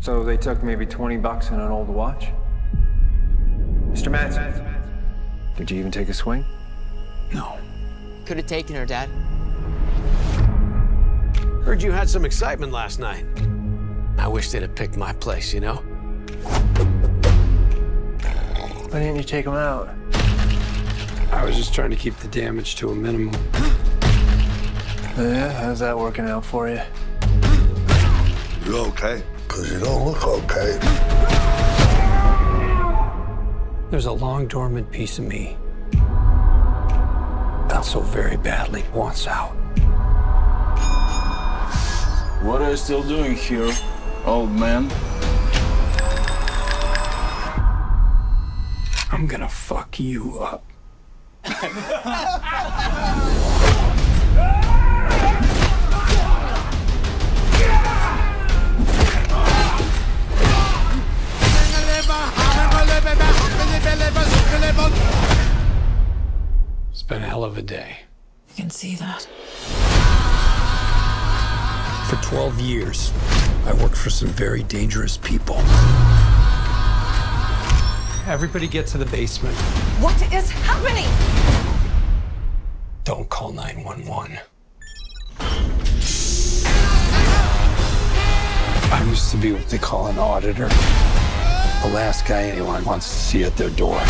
So they took maybe 20 bucks and an old watch? Mr. Mansell, did you even take a swing? No. Could have taken her, Dad. Heard you had some excitement last night. I wish they'd have picked my place, you know? Why didn't you take him out? I was just trying to keep the damage to a minimum. Yeah, how's that working out for you? You okay? Because you don't look okay. There's a long dormant piece of me that so very badly wants out. What are you still doing here, old man? I'm gonna fuck you up. been a hell of a day. You can see that. For 12 years, I worked for some very dangerous people. Everybody get to the basement. What is happening? Don't call 911. I used to be what they call an auditor. The last guy anyone wants to see at their door.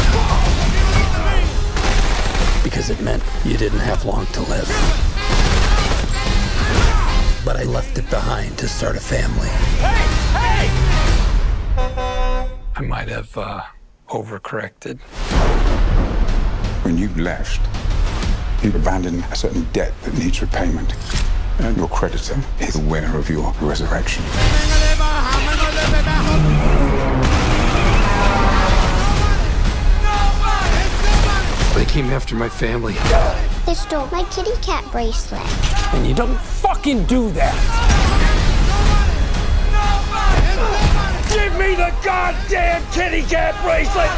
Because it meant you didn't have long to live. But I left it behind to start a family. I might have uh, overcorrected. When you left, you abandoned a certain debt that needs repayment. And your creditor is the winner of your resurrection. Came after my family. They stole my kitty cat bracelet. And you don't fucking do that. Give me the goddamn kitty cat bracelet!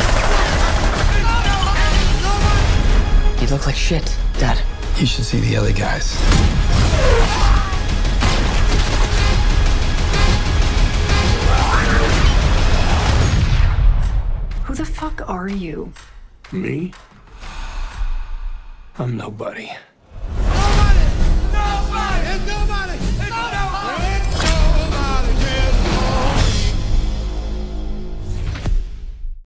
You look like shit, Dad. You should see the other guys. Who the fuck are you? Me? I'm nobody. Nobody! Nobody! Nobody!